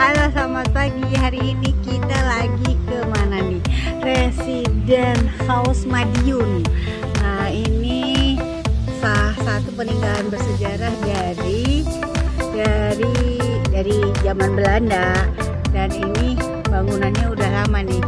Halo selamat pagi. Hari ini kita lagi ke mana nih? Resident House Madiun. Nah ini salah satu peninggalan bersejarah dari dari dari zaman Belanda. Dan ini bangunannya udah lama nih.